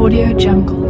Audio Jungle.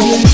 you.